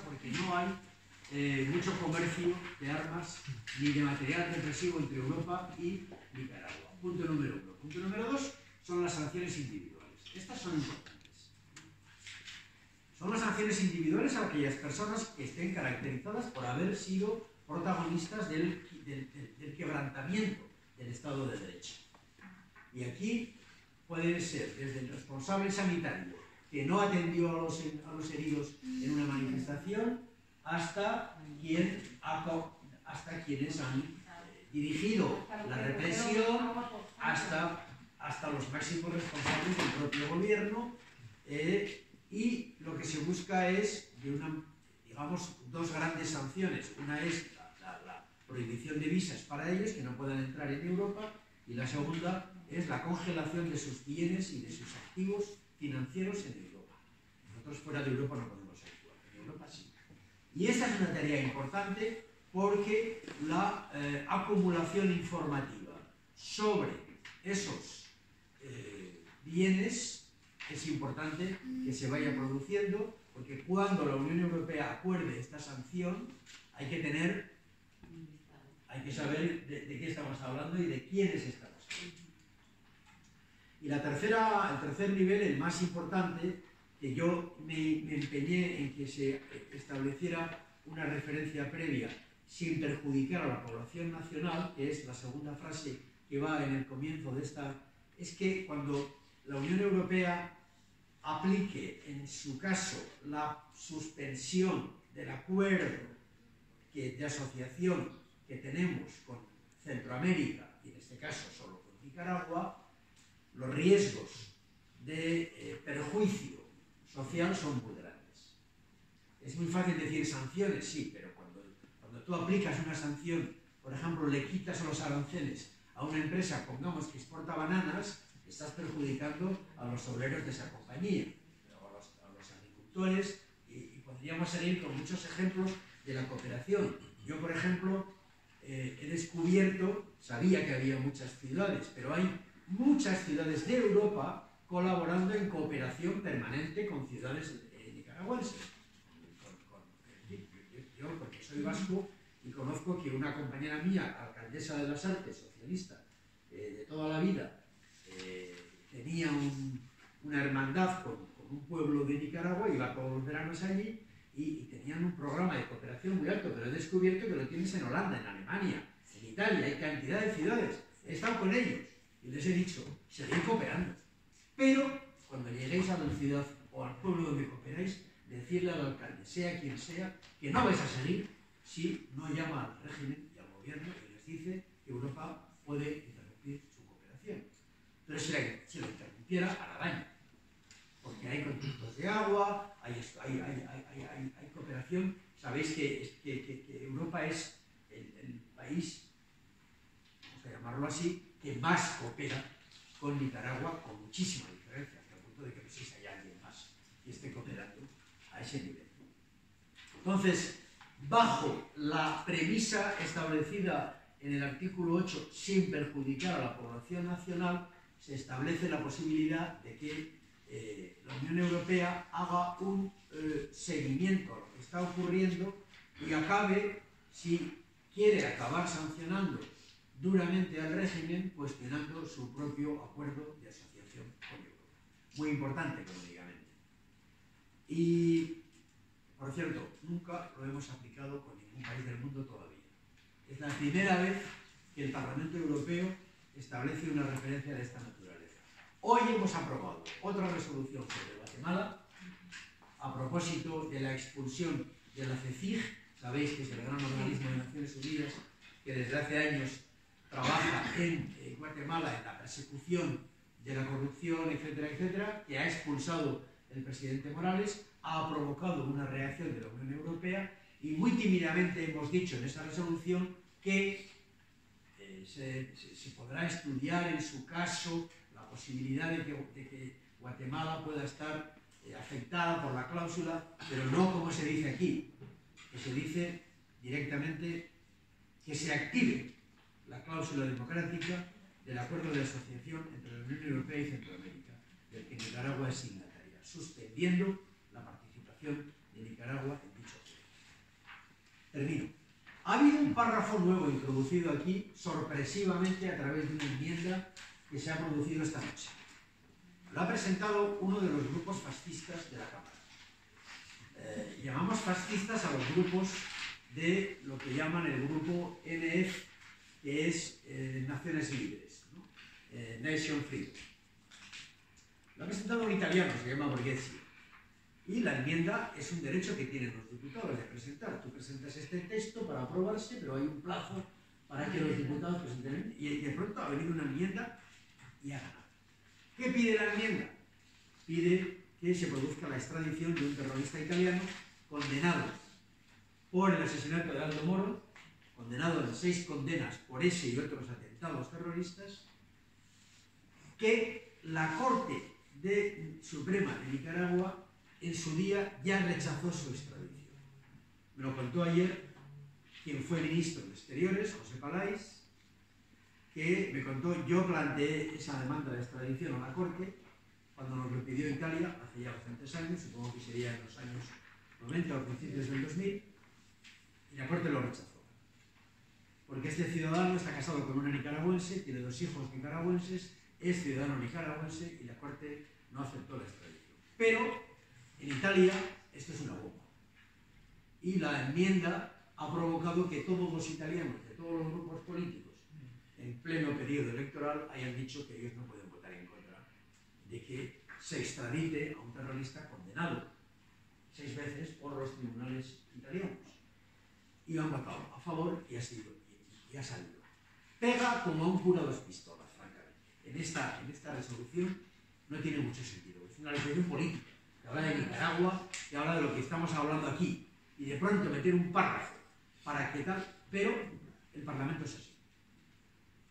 porque no hay eh, mucho comercio de armas ni de material represivo entre Europa y Nicaragua. Punto número uno. Punto número dos son las sanciones individuales. Estas son importantes. Son las sanciones individuales a aquellas personas que estén caracterizadas por haber sido protagonistas del, del quebrantamiento del Estado de Derecho. Y aquí pueden ser desde el responsable sanitario que no atendió a los, a los heridos en una manifestación hasta, quien hasta quienes han eh, dirigido la represión, hasta, hasta los máximos responsables del propio gobierno. Eh, y lo que se busca es, digamos, dos grandes sanciones. Una es la prohibición de visas para ellos, que no puedan entrar en Europa, y la segunda es la congelación de sus bienes y de sus activos financieros en Europa. Nosotros fuera de Europa no podemos actuar, en Europa sí. Y esa es una tarea importante porque la eh, acumulación informativa sobre esos eh, bienes es importante que se vaya produciendo porque cuando la Unión Europea acuerde esta sanción hay que tener, hay que saber de, de qué estamos hablando y de quiénes estamos hablando. Y la tercera, el tercer nivel, el más importante, que yo me, empeñé en que se estableciera una referencia previa sin perjudicar a la población nacional, que es la segunda frase que va en el comienzo de esta, es que cuando la Unión Europea aplique en su caso la suspensión del acuerdo de asociación que tenemos con Centroamérica, y en este caso solo con Nicaragua, los riesgos de eh, perjuicio social son muy grandes. Es muy fácil decir sanciones, sí, pero cuando, cuando tú aplicas una sanción, por ejemplo, le quitas los aranceles a una empresa, pongamos que exporta bananas, estás perjudicando a los obreros de esa compañía, o a los, agricultores, y, podríamos salir con muchos ejemplos de la cooperación. Yo, por ejemplo, eh, he descubierto, sabía que había muchas ciudades, pero hay muchas ciudades de Europa colaborando en cooperación permanente con ciudades eh, nicaragüenses. yo, porque soy vasco y conozco que una compañera mía, alcaldesa de las artes, socialista, eh, de toda la vida, eh, tenía una hermandad con, un pueblo de Nicaragua, iba todos los veranos allí y, y, tenían un programa de cooperación muy alto, pero he descubierto que lo tienes en Holanda, en Alemania, en Italia, hay cantidad de ciudades. He estado con ellos y les he dicho, seguid cooperando. Pero cuando lleguéis a la ciudad o al pueblo donde cooperáis, decirle al alcalde, sea quien sea, que no vais a seguir si no llama al régimen y al gobierno y les dice que Europa puede interrumpir su cooperación. Pero si, la, si lo interrumpiera, hará daño. Porque hay conflictos de agua, hay, hay, hay, hay cooperación. Sabéis que, que, que Europa es el, el país, vamos a llamarlo así, que más coopera con Nicaragua con muchísima diferencia, hasta el punto de que no sé si hay alguien más que esté cooperando a ese nivel. Entonces, bajo la premisa establecida en el artículo 8, sin perjudicar a la población nacional, se establece la posibilidad de que eh, la Unión Europea haga un eh, seguimiento a lo que está ocurriendo y acabe, si quiere acabar sancionando duramente al régimen cuestionando su propio acuerdo de asociación con Europa. Muy importante económicamente. Y, por cierto, nunca lo hemos aplicado con ningún país del mundo todavía. Es la primera vez que el Parlamento Europeo establece una referencia de esta naturaleza. Hoy hemos aprobado otra resolución sobre Guatemala a propósito de la expulsión de la CECIG, sabéis que es el gran organismo de Naciones Unidas que desde hace años trabaja en Guatemala en la persecución de la corrupción, etcétera, etcétera, que ha expulsado el presidente Morales, ha provocado una reacción de la Unión Europea y muy tímidamente hemos dicho en esta resolución que eh, se, podrá estudiar en su caso la posibilidad de que, de que Guatemala pueda estar eh, afectada por la cláusula, pero no como se dice aquí, que se dice directamente que se active la cláusula democrática del acuerdo de asociación entre la Unión Europea y Centroamérica, del que Nicaragua es signataria, suspendiendo la participación de Nicaragua en dicho acuerdo. Termino. Ha habido un párrafo nuevo introducido aquí, sorpresivamente, a través de una enmienda que se ha producido esta noche. Lo ha presentado uno de los grupos fascistas de la Cámara. Eh, llamamos fascistas a los grupos de lo que llaman el grupo NF, es eh, Naciones Libres, eh, Nation Freedom. Lo ha presentado un italiano, se llama Borghesi. Y la enmienda es un derecho que tienen los diputados de presentar. Tú presentas este texto para aprobarse, pero hay un plazo para que los diputados presenten. Y de pronto ha venido una enmienda y ha ganado. ¿Qué pide la enmienda? Pide que se produzca la extradición de un terrorista italiano condenado por el asesinato de Aldo Moro, condenado a seis condenas por ese y otros atentados terroristas, que la Corte Suprema de Nicaragua en su día ya rechazó su extradición. Me lo contó ayer quien fue ministro de Exteriores, José Palais, que me contó, yo planteé esa demanda de extradición a la Corte cuando nos lo pidió Italia, hace ya bastantes años, supongo que sería en los años 90 o principios del 2000, y la Corte lo rechazó. Porque este ciudadano está casado con una nicaragüense, tiene dos hijos nicaragüenses, es ciudadano nicaragüense y la Corte no aceptó la extradición. Pero en Italia esto es una bomba. Y la enmienda ha provocado que todos los italianos de todos los grupos políticos en pleno periodo electoral hayan dicho que ellos no pueden votar en contra de que se extradite a un terrorista condenado seis veces por los tribunales italianos. Y han votado a favor y ha, sido, y ha salido. Pega como a un cura dos pistolas, francamente. En esta, en esta resolución no tiene mucho sentido. Es una resolución política que habla de Nicaragua, que habla de lo que estamos hablando aquí. Y de pronto meter un párrafo para que tal, pero el Parlamento es así.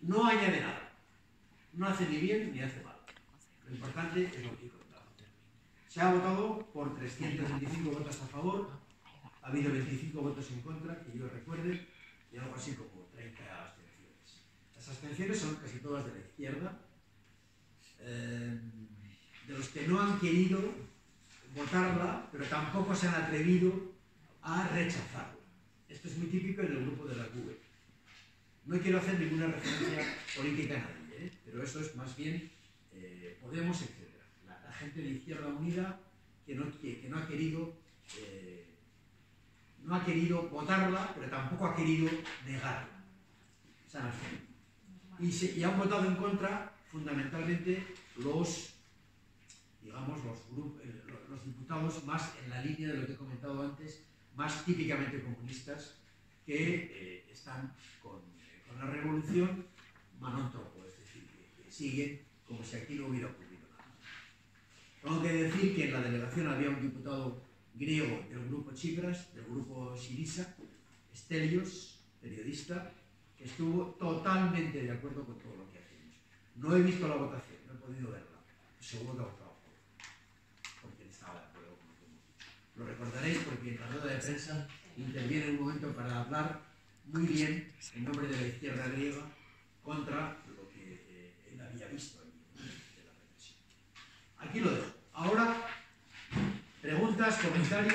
No añade nada. No hace ni bien ni hace mal. Lo importante es lo que he contado. Se ha votado por 325 votos a favor, ha habido 25 votos en contra, que yo recuerde, y algo así como 30 abstenciones. Las abstenciones son casi todas de la izquierda, eh, de los que no han querido votarla, pero tampoco se han atrevido a rechazarla. Esto es muy típico en el grupo de la CUBE. No quiero hacer ninguna referencia política a nadie, ¿eh? pero eso es más bien eh, Podemos, etc. La, gente de Izquierda Unida que no, ha querido no ha querido votarla, pero tampoco ha querido negarla. Y, han votado en contra fundamentalmente los digamos, los, los diputados más en la línea de lo que he comentado antes, más típicamente comunistas, que eh, están con, con, la revolución manontropo, es decir, que, siguen como si aquí no hubiera ocurrido nada. Tengo que decir que en la delegación había un diputado griego del grupo Chipras, del grupo Sirisa, Stelios, periodista, que estuvo totalmente de acuerdo con todo lo que hacemos. No he visto la votación, no he podido verla. Seguro que ha votado porque estaba de acuerdo con lo que hemos dicho. Lo recordaréis porque en la rueda de prensa interviene un momento para hablar muy bien en nombre de la izquierda griega contra lo que eh, él había visto allí de la represión. Aquí lo dejo. Ahora, preguntas, comentarios.